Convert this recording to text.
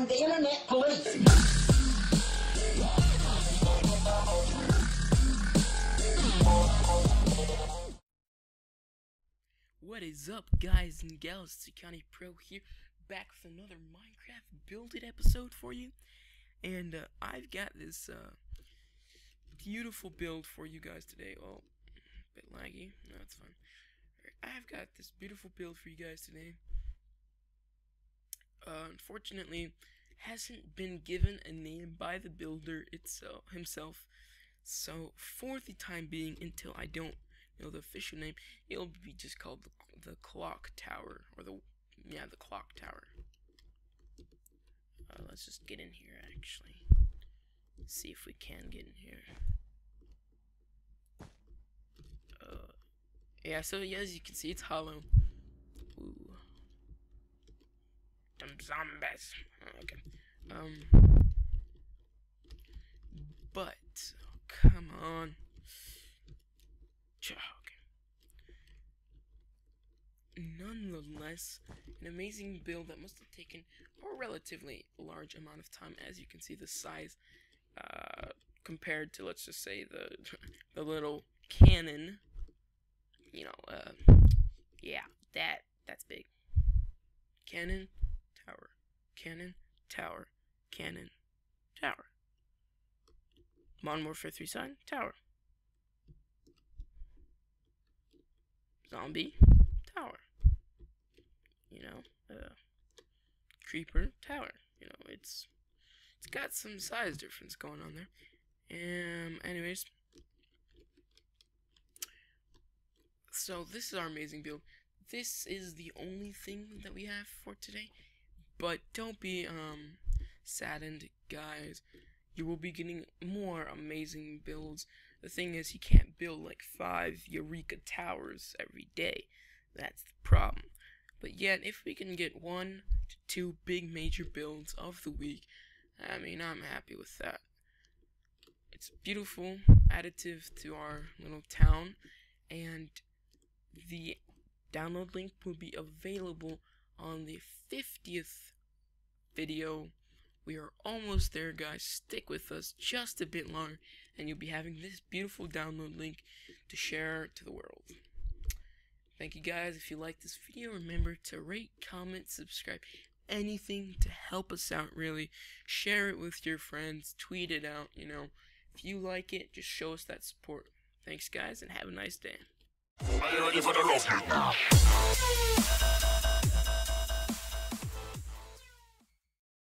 calling the internet police. What is up, guys and gals? It's Cekani Pro here, back with another Minecraft Build It episode for you. And uh, I've got this uh, beautiful build for you guys today. Oh, a bit laggy. No, it's fine. I've got this beautiful build for you guys today. Uh, unfortunately, hasn't been given a name by the builder itself himself. So, for the time being, until I don't know the official name, it'll be just called the, the Clock Tower, or the yeah, the Clock Tower. Uh, let's just get in here, actually. See if we can get in here. Uh, yeah, so yeah, as you can see, it's hollow. Them zombies. Okay. Um. But, come on. Nonetheless, an amazing build that must have taken a relatively large amount of time, as you can see the size, uh, compared to, let's just say, the, the little cannon. You know, uh, yeah, that, that's big. Cannon, tower, cannon, tower, cannon, tower. Modern Warfare 3 sign, tower. Zombie, tower. You know, uh, creeper, tower. You know, it's it's got some size difference going on there. Um, anyways, so this is our amazing build. This is the only thing that we have for today. But don't be um saddened, guys. You will be getting more amazing builds. The thing is, you can't build like five Eureka towers every day. That's the problem. But yet, if we can get one to two big major builds of the week, I mean, I'm happy with that. It's beautiful, additive to our little town, and the download link will be available on the 50th video. We are almost there, guys. Stick with us just a bit longer, and you'll be having this beautiful download link to share to the world. Thank you guys. If you like this video, remember to rate, comment, subscribe, anything to help us out, really. Share it with your friends, tweet it out, you know. If you like it, just show us that support. Thanks, guys, and have a nice day.